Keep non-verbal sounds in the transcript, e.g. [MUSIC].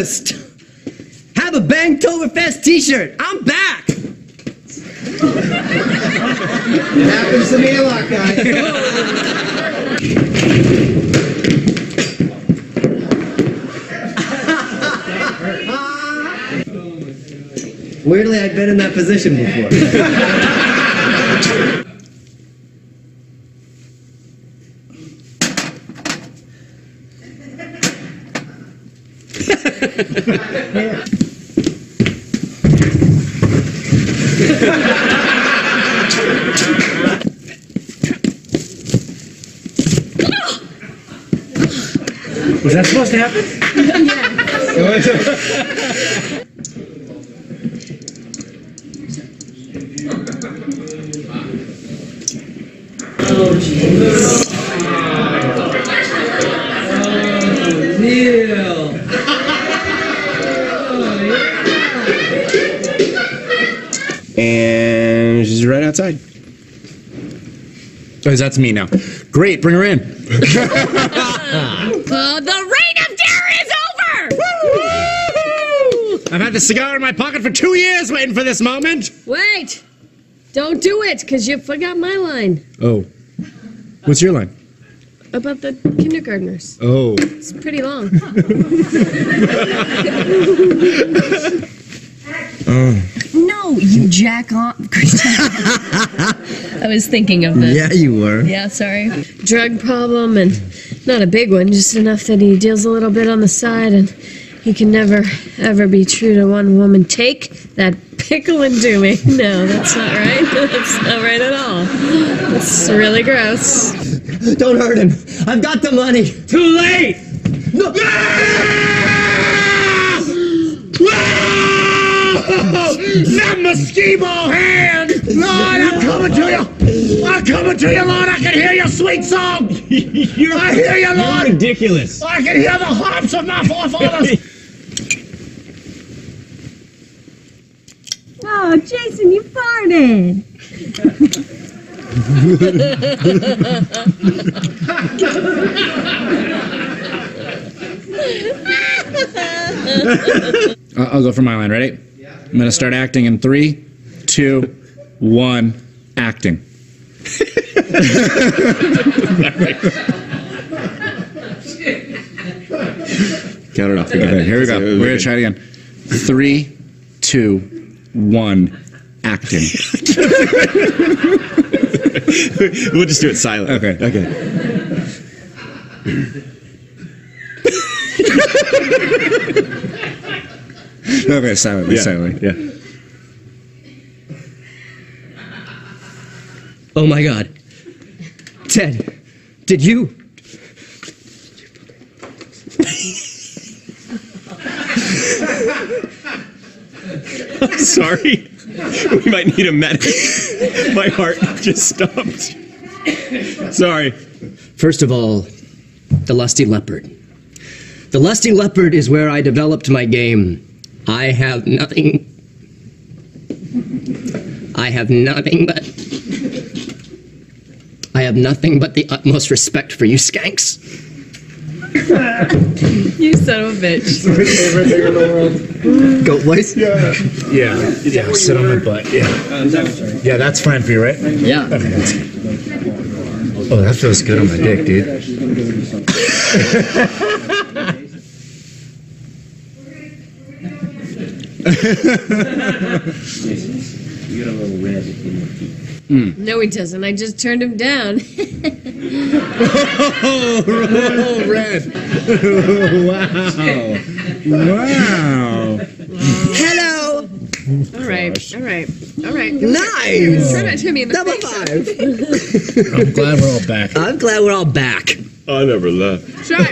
pissed. Have a Bangtoberfest t-shirt. I'm back. Happens to me a lot, guys. Weirdly, I've been in that position before. [LAUGHS] Was that supposed to happen? Oh, Neil. And she's right outside. Oh, that's me now. Great, bring her in. [LAUGHS] Uh, the reign of terror is over! I've had the cigar in my pocket for two years waiting for this moment. Wait! Don't do it, because you forgot my line Oh. What's your line? about the kindergartners. Oh. It's pretty long. [LAUGHS] No, you jack off, [LAUGHS] [LAUGHS] I was thinking of this. Yeah, you were. Yeah, sorry. Drug problem, and not a big one, just enough that he deals a little bit on the side, and he can never, ever be true to one woman. Take that pickle and do me. [LAUGHS] No, that's not right. That's not right at all. It's really gross. Don't hurt him. I've got the money. Too late! No. [LAUGHS] That mosquito hand! Lord, I'm coming to you! I'm coming to you, Lord! I can hear your sweet song! [LAUGHS] I hear you, Lord! You're ridiculous. I can hear the harps of my forefathers! [LAUGHS] Oh, Jason, you farted. I- uh, I'll go for my line. Ready? I'm gonna start acting in three, two, one. Acting. [LAUGHS] Count it off. Okay, here we go. We're gonna try it again. Three, two, one. Acting. [LAUGHS] we'll just do it silent. Okay. Okay. [LAUGHS] Okay, silently, Yeah. silently. Yeah. Oh my god. Ted, did you? [LAUGHS] Sorry. We might need a medic. My heart just stopped. Sorry. First of all, the lusty leopard. The lusty leopard is where I developed my game. I have nothing. I have nothing but. I have nothing but the utmost respect for you skanks. [LAUGHS] You son of a bitch. Goat voice? Yeah, yeah, Yeah, sit on my butt. Yeah. Yeah, that's fine for you, right? Yeah. Okay, that's. Oh, that feels good on my dick, dude. [LAUGHS] [LAUGHS] No, he doesn't. I just turned him down. [LAUGHS] Oh, red. wow. Wow. Hello! all right, all right, all right. Nice! Turn it to me in the Double face. five! [LAUGHS] I'm glad we're all back. I'm glad we're all back. I never left. Try.